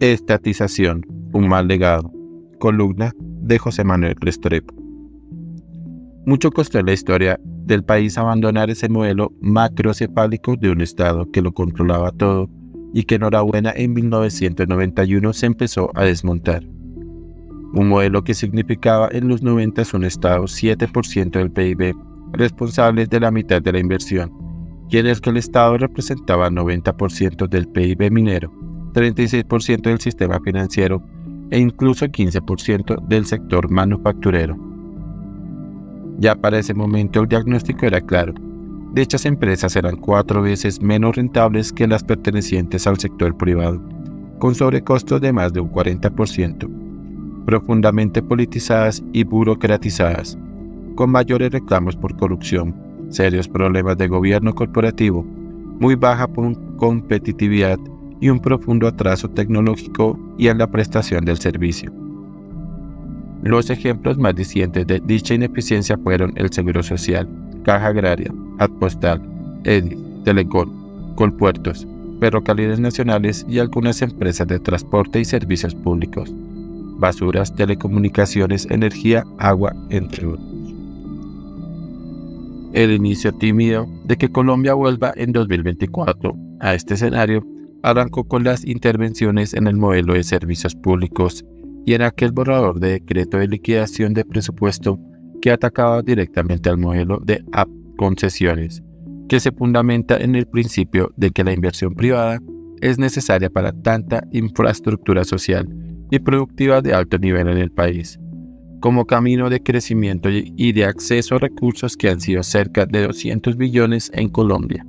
Estatización, un mal legado. Columna de José Manuel Restrepo. Mucho costó en la historia del país abandonar ese modelo macrocefálico de un Estado que lo controlaba todo y que enhorabuena en 1991 se empezó a desmontar. Un modelo que significaba en los 90 un Estado 7% del PIB, responsable de la mitad de la inversión, y en el que el Estado representaba 90% del PIB minero 36% del sistema financiero e incluso 15% del sector manufacturero. Ya para ese momento el diagnóstico era claro. Dichas empresas eran cuatro veces menos rentables que las pertenecientes al sector privado, con sobrecostos de más de un 40%, profundamente politizadas y burocratizadas, con mayores reclamos por corrupción, serios problemas de gobierno corporativo, muy baja competitividad y un profundo atraso tecnológico y en la prestación del servicio. Los ejemplos más recientes de dicha ineficiencia fueron el Seguro Social, Caja Agraria, Adpostal, EDI, Telecom, Colpuertos, Ferrocarriles Nacionales y algunas empresas de transporte y servicios públicos, basuras, telecomunicaciones, energía, agua, entre otros. El inicio tímido de que Colombia vuelva en 2024 a este escenario arrancó con las intervenciones en el modelo de servicios públicos y en aquel borrador de decreto de liquidación de presupuesto que atacaba directamente al modelo de concesiones, que se fundamenta en el principio de que la inversión privada es necesaria para tanta infraestructura social y productiva de alto nivel en el país, como camino de crecimiento y de acceso a recursos que han sido cerca de 200 billones en Colombia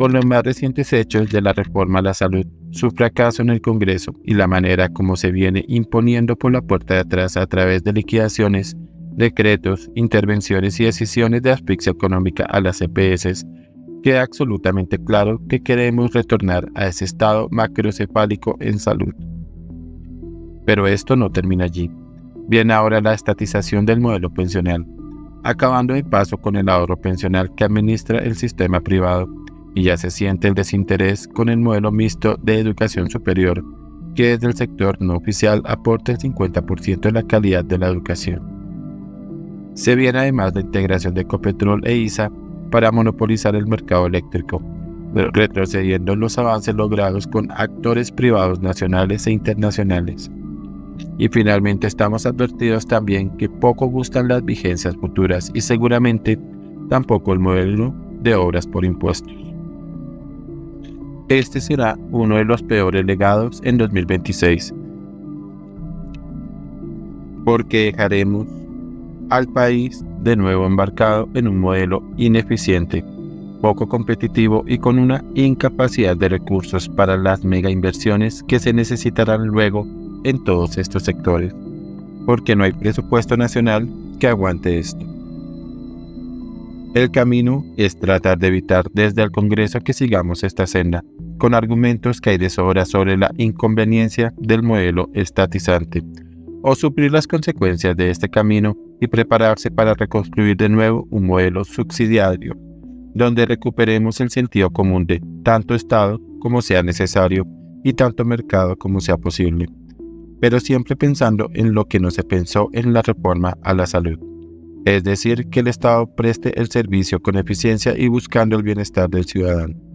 con los más recientes hechos de la reforma a la salud, su fracaso en el Congreso y la manera como se viene imponiendo por la puerta de atrás a través de liquidaciones, decretos, intervenciones y decisiones de asfixia económica a las EPS, queda absolutamente claro que queremos retornar a ese estado macrocefálico en salud. Pero esto no termina allí. Viene ahora la estatización del modelo pensional, acabando de paso con el ahorro pensional que administra el sistema privado y ya se siente el desinterés con el modelo mixto de educación superior, que desde el sector no oficial aporta el 50% de la calidad de la educación. Se viene además la integración de Copetrol e ISA para monopolizar el mercado eléctrico, retrocediendo los avances logrados con actores privados nacionales e internacionales. Y finalmente estamos advertidos también que poco gustan las vigencias futuras y seguramente tampoco el modelo de obras por impuestos. Este será uno de los peores legados en 2026, porque dejaremos al país de nuevo embarcado en un modelo ineficiente, poco competitivo y con una incapacidad de recursos para las mega inversiones que se necesitarán luego en todos estos sectores, porque no hay presupuesto nacional que aguante esto. El camino es tratar de evitar desde el Congreso que sigamos esta senda, con argumentos que hay de sobra sobre la inconveniencia del modelo estatizante, o suplir las consecuencias de este camino y prepararse para reconstruir de nuevo un modelo subsidiario, donde recuperemos el sentido común de tanto Estado como sea necesario y tanto mercado como sea posible, pero siempre pensando en lo que no se pensó en la reforma a la salud, es decir, que el Estado preste el servicio con eficiencia y buscando el bienestar del ciudadano.